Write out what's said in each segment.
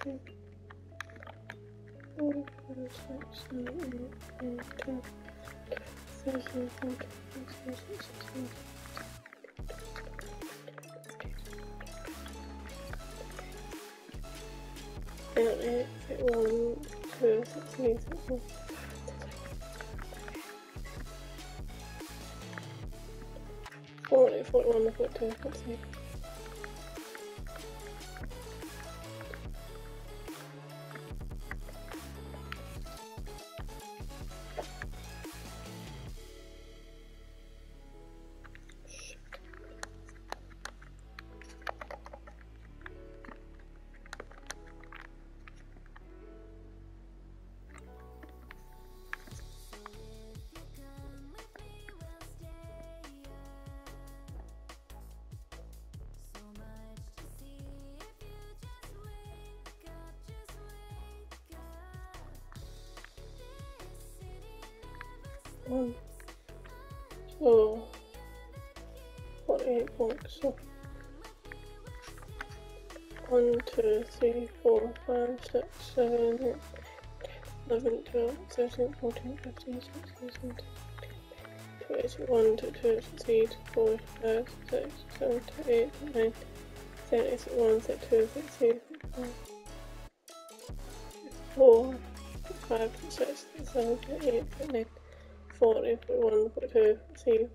seventeen, eight, one, two, three, four. Forty, forty-one, forty-two, forty-three. One. So one, two, three, four, five, six, seven, eight, eleven, twelve, thirteen, fourteen, fifteen, sixteen, seventeen. 21 to 23 to 4 5 6 7 to 8 9 10 81 32 33 4 5 6 7 8 9 40, 41, 42, 43,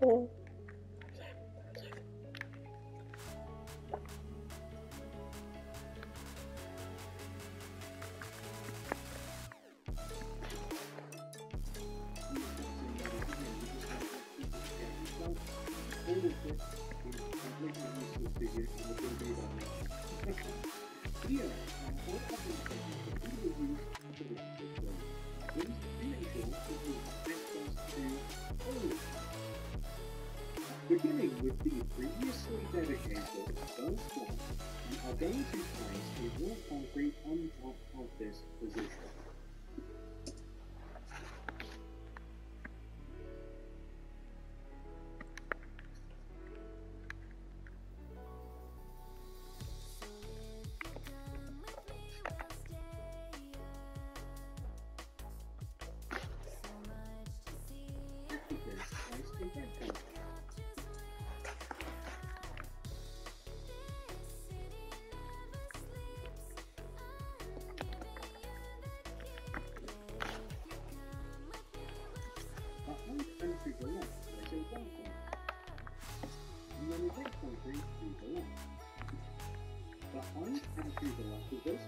4, Beginning with the previously dedicated first one, we are going to place a raw concrete on top of this position.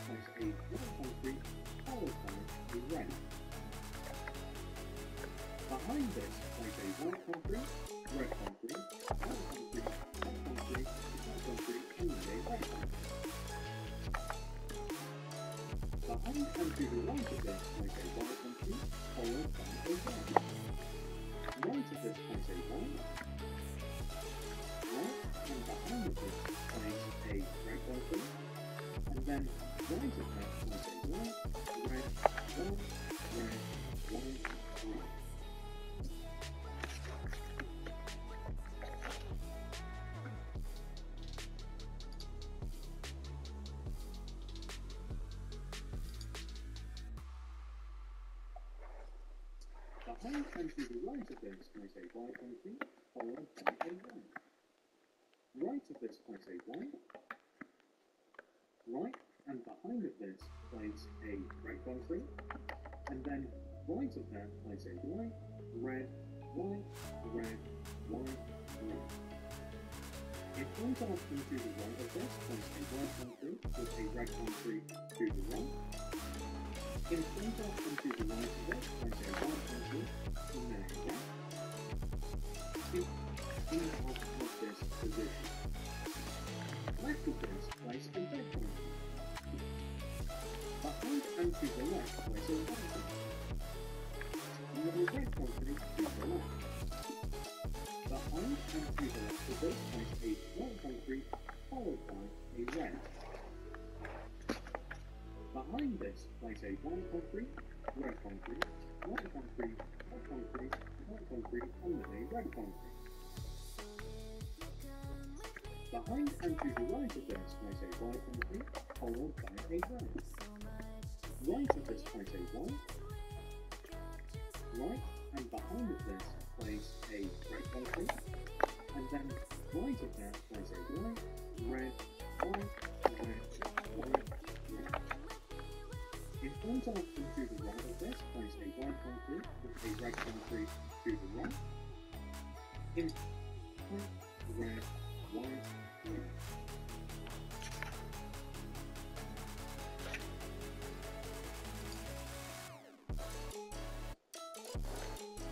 was a 443 pole point run. Behind this was a 143, 143, 143, 143, 143, and a 143. Behind the right of this was a 143, followed by a 1. Right of this was a 1. Right and behind of this was a 143, that one of that was a one red one green. The player faces the right of this point a y, followed by a one. Right of this point a y, Right and behind of this plays a red concrete. And then right of that plays a white, red, white, red, white, red. In front of and to the right of this plays a white concrete with a red concrete to the right. In front of and to the right of it, place a white concrete and then a red. In, in of, of this position. Left of this, Behind and to the left, place a white concrete. And then a to the left. Behind and to the left of place a white concrete followed by a red. Behind this, place a white concrete, red concrete, white concrete, white concrete, white concrete, and then a red concrete. Behind and to the right of this, place a white concrete, followed by a red. A white. Right and behind of this place a red concrete. And then right of that place a white, red, white, red, white, red. In front of to the right of this place a white concrete with a red concrete to the right. In front, red, white,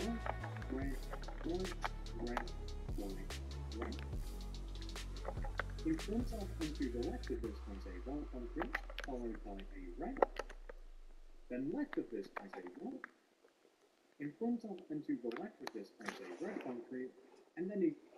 In front of left of this place a white concrete followed by a red. Then left of this white. In front of and to the left of this red concrete and then a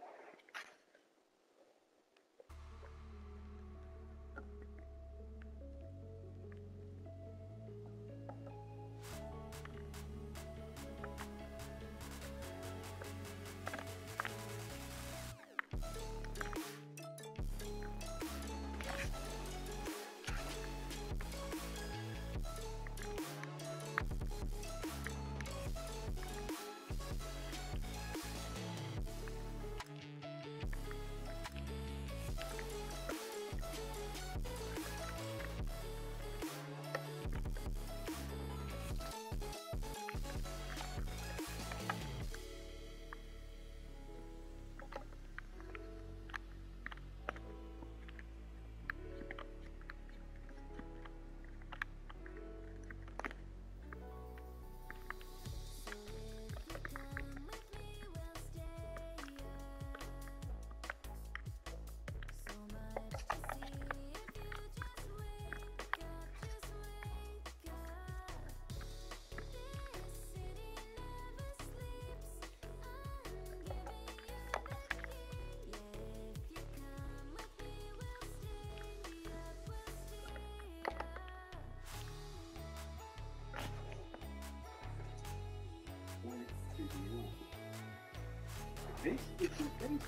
Vicky, Vicky.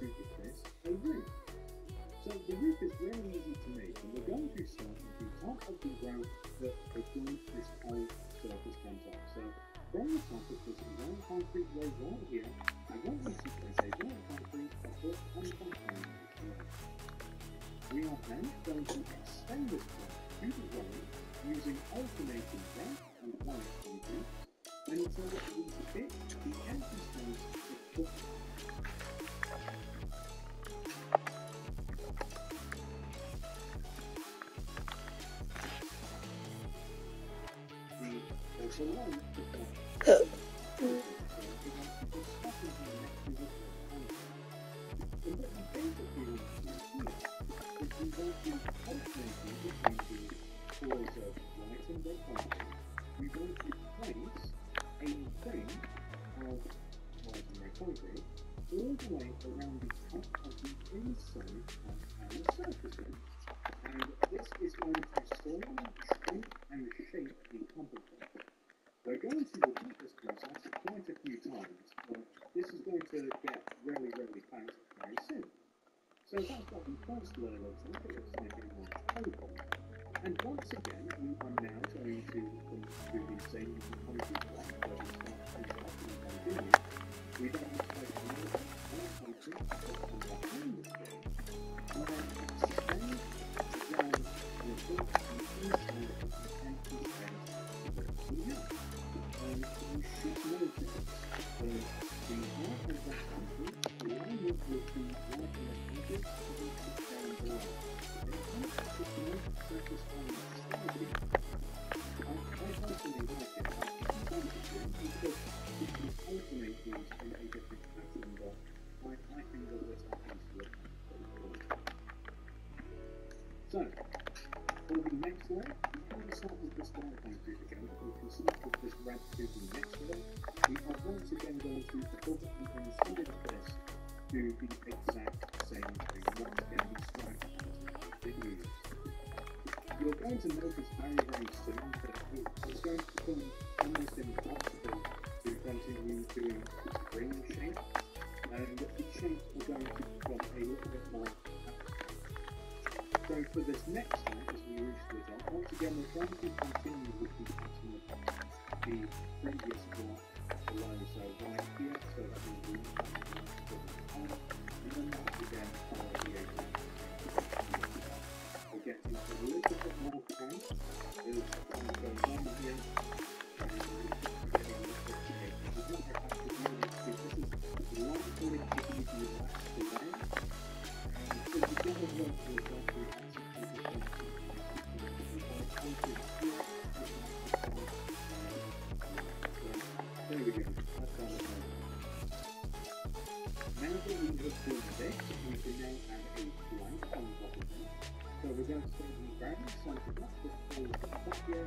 To a roof. So the roof is very easy to make, and we're going to start at the top of the row that the joint this whole surface comes off. So from the top of this round concrete row right here, I want you to place a concrete foot and one hand We are then going to extend this block to the row using alternating red and white concrete until we hit the empty space foot the And this is going to slowly shrink and shape the composite. We're going to repeat this process quite a few times, but this is going to get really, really fast very soon. So that's what the first layer looks like. It looks like. And once again, we are now going to come to the same block where we start to continue. We expect to that concrete that comes behind the. And then extend down the foot and the. So, for the next layer, we can with this concrete again, but this red to the next layer. We are once again going to put the this do the exact same thing. Once again, we start the unit. You're going to notice very, very soon that it's going to become almost impossible to continue doing spring shape, and the shapes are going to become a little bit more so for this next one, as we reach the top, once again we're trying to continue with the pattern of the previous block below, so right here, so that we will and then once again follow the exact We're getting a little bit more there's something going on here, and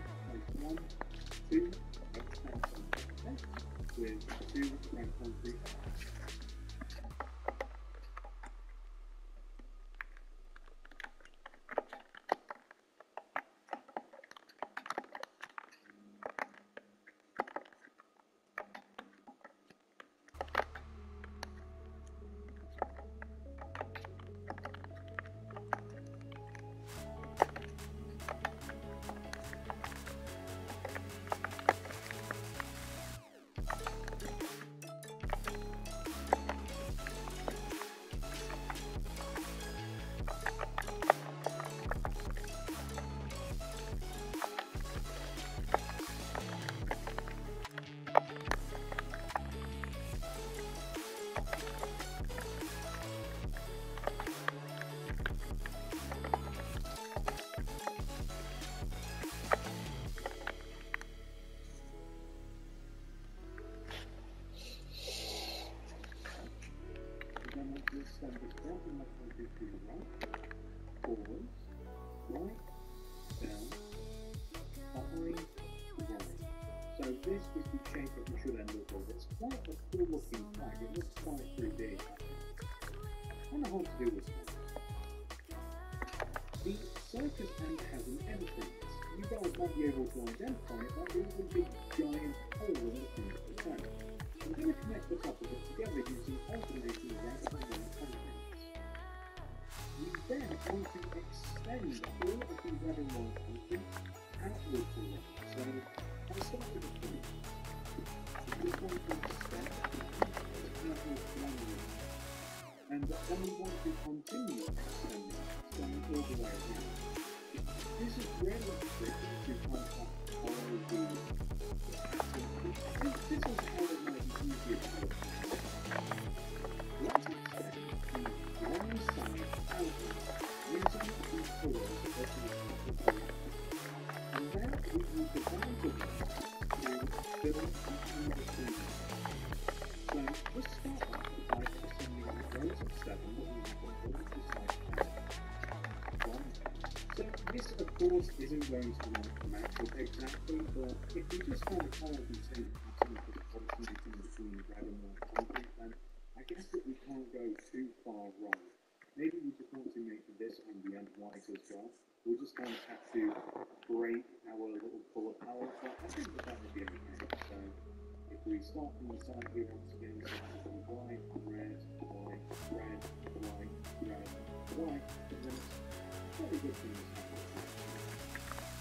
place one, The tent has an entrance. You guys might be able to identify it by the little big giant hole in the front of the tent. We're going to connect the top of it together using alternating red and white concretes. We then want to extend all of the red and white concrete outward to it. So I'll start with a point. We want to extend outward one and we want to continue extending, going all the way around. This is really tricky to contact all the going to match up exactly, but if we just of follow the same pattern of alternating between red and concrete, then I guess that we can't go too far wrong. Maybe we just want to make this and the end white as well. We'll just kind of have to break our little colour palette, but I think that that would be okay. So if we start from the side here once again, so it's white, red, white, red, white, red, white, and then it's very good thing this happens.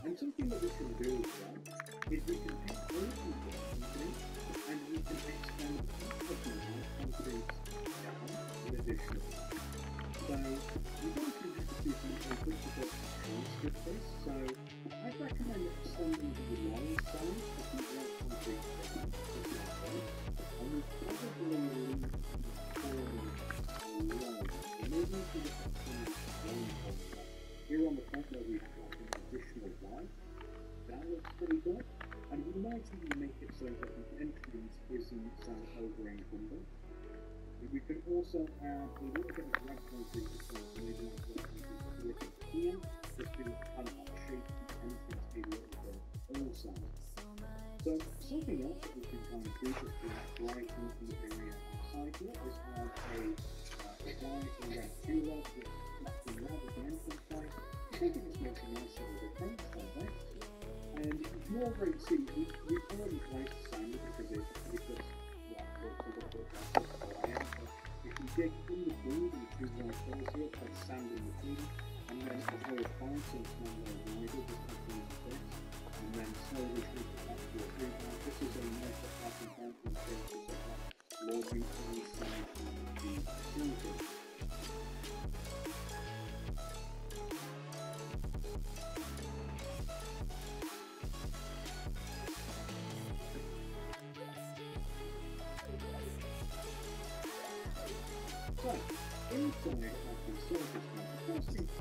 And something that we can do is um, we can take these concrete and we can extend out concrete down in addition. So So something else that we can kind of just to brighten up the area here is add a, uh, a white and red tulip with flashing red at the entrance side. I think it just makes a nice little difference like that. And you already see, we, we've already the sign because it, it just, well, looks a little bit like what I am. But if you dig in the between the two white holes here, place sand in the between, and then as as find some small little wider, just like this, and then slowly shrink it back to a three count. This is a nice attacking count in So, inside of